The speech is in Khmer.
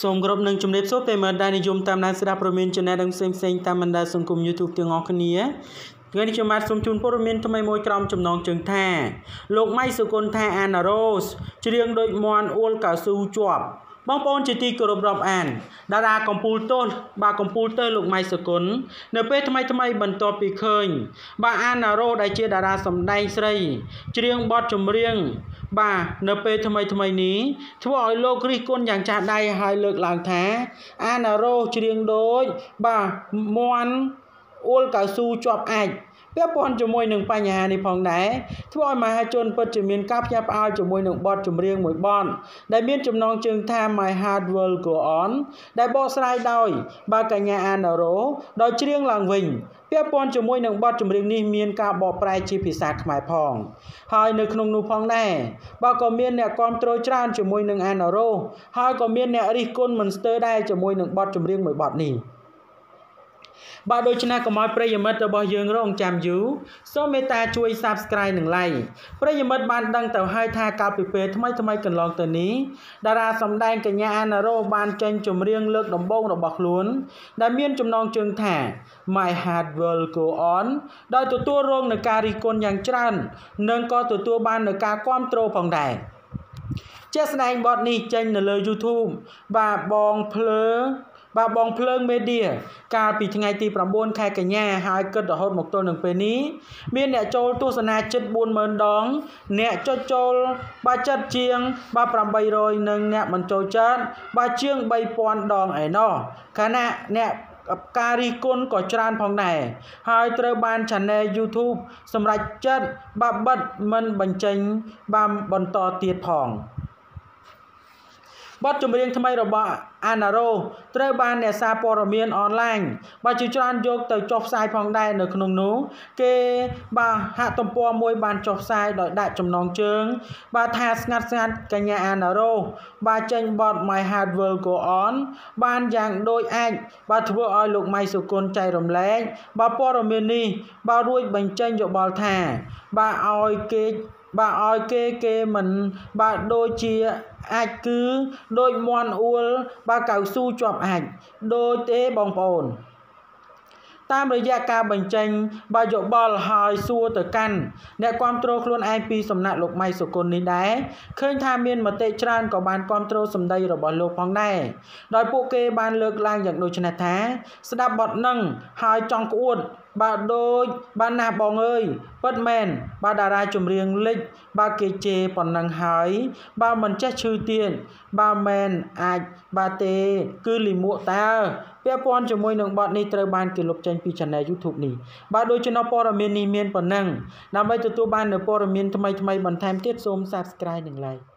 សូមគោរពនឹងជំរាបសួរប្រិយមិត្តដែលនិយមតាមដានស្ដាប់ព័ត៌មានចំណេះដឹងផ្សេងផ្សេងៗតាមបណ្ដាសង្គម YouTube ទាំងអស់គ្នាថ្ងៃនេះខ្ញុំបាទសូមជូនព័ត៌មានថ្មីមួយក្រោមចំណងជើងថាលោកម៉ៃសុគន្ធថាអាណារ៉ូសច្រៀងដូចមន់អួលកៅស៊ូជាប់បងប្អូនជាទីគោរពរាប់អានតារាកំពូលទោសបាទកំពូលទើលោកម៉ៃសុគន្ធនៅពេលថ្មីថ្មីបន្ទាប់ពីឃើញបាទអាណារ៉ូដែលជាតារាសម្ដែងស្រីច្រៀងបទចម្រៀង បាទនៅពេលថ្មីថ្មីនេះធ្វើឲ្យលោករិះគន់យ៉ាងចាស់ដៃហើយលើកឡើងថា អាណារ៉ូច្រៀងដូចបាទមន់អួលកៅស៊ូជាប់អាច ពាក់ព័ន្ធជាមួយនឹងបញ្ហានេះផងដែរធ្វើឲ្យមហាជនពិតជាមានការភ្ញាក់ផ្អើលជាមួយនឹងបទចម្រៀងមួយបទដែលមានចំណងជើងថា My Heart Will Go On ដែលបកស្រាយដោយបើកញ្ញាអាណារ៉ូដោយច្រៀងឡើងវិញពាក់ព័ន្ធជាមួយនឹងបទចម្រៀងនេះមានការបកប្រែជាភាសាខ្មែរផង ហើយនៅក្នុងនោះផងដែរបើក៏មានអ្នកគ្រប់គ្រងច្រើនជាមួយនឹងអាណារ៉ូហើយក៏មានអ្នករិះគន់មិនស្ទើរដែរជាមួយនឹងបទចម្រៀងមួយបទនេះ បាទដូច្នេះកុំឲ្យប្រិយមិត្តរបស់យើងរងចាំយូរសូមមេត្តាជួយ Subscribe និង Like ប្រិយមិត្តបានដឹងទៅហើយថាកាលពីពេលថ្មីថ្មីកន្លងទៅនេះតារាសម្ដែងកញ្ញាអាណារ៉ូបានចេញចម្រៀងលើកដំបូងរបស់ខ្លួន ដែលមានចំណងជើងថា My Heart Will Go On ដោយទទួលរងនឹងការរិះគន់យ៉ាងច្រើន និងក៏ទទួលបាននឹងការគ្រប់គ្រងផងដែរជាស្ដែងបទនេះចេញនៅលើ YouTube បាទបងភ្លើ បាទបងភ្លើងមេឌៀកាលពីថ្ងៃទី9ខែកញ្ញាហើយគិតរហូតមកទល់នឹងពេលនេះមានអ្នកចូលទស្សនាជិត40000ដង អ្នកចុចចូលបាទចិត្តជាងបាទ800និងអ្នកមិនចូលចិត្តបាទជាង3000ដងឯណោះខណៈអ្នកការរិះគន់ក៏ច្រើនផងដែរហើយត្រូវបាន Channel YouTube សម្រាប់ចិត្តបាបិទមិនបញ្ចេញបានបន្តទៀតផង បទចម្រៀងថ្មីរបស់អាណារ៉ូត្រូវបានអ្នកសារព័ត៌មានអនឡាញបាទជាច្រើនយកទៅចុះផ្សាយផងដែរនៅក្នុងនោះគេបាទហាក់ទំព័រមួយបានចុះផ្សាយដោយដាក់ចំណងជើង បាទថាស្ងាត់ស្ងាត់កញ្ញាអាណារ៉ូបាទចេញបទ My Heart Will Go On បានយ៉ាងដូចអាចបាទធ្វើឲ្យលោកម៉ៃសុគន្ធចែករំលែកបាទព័ត៌មាននេះបាទរួចបញ្ចេញយោបល់ថា បាទឲ្យគេ បាទឲ្យគេគេមិនបាទដូចជាអាចគឺដូចមន់អួលបាទកៅស៊ូជាប់អាចដូចទេបងប្អូន តាមរយៈការបញ្ចេញបាយយោបល់ហើយសួរទៅកាន់អ្នកគ្រប់គ្រងខ្លួនឯងពីសំណាក់លោកម៉ៃសុគន្ធនេះដែរឃើញថាមានមតិច្រើនក៏បានគ្រប់គ្រងសម្ដីរបស់លោកផងដែរដោយពួកគេបានលើកឡើងយ៉ាងដូចនេះថា ស្ដាប់បទនឹងហើយចង់ក្អួតបាទដូចបានណាបងអើយពិតមែនបាទតារាចម្រៀងលិចបាទគេជេរប៉ុណ្ណឹងហើយបាទមិនចេះឈឺទៀតបាទមែនអាចបាទទេ គឺលិមួកតើពាក់ព័ន្ធជាមួយនឹងបទនេះត្រូវបានគេលុបចេញពី Channel YouTube នេះបាទដូចចំណព័ត៌មាននេះមានប៉ុណ្ណឹងដើម្បីទទួលបាននូវព័ត៌មានថ្មីៗបន្ថែមទៀតសូម Subscribe និង Like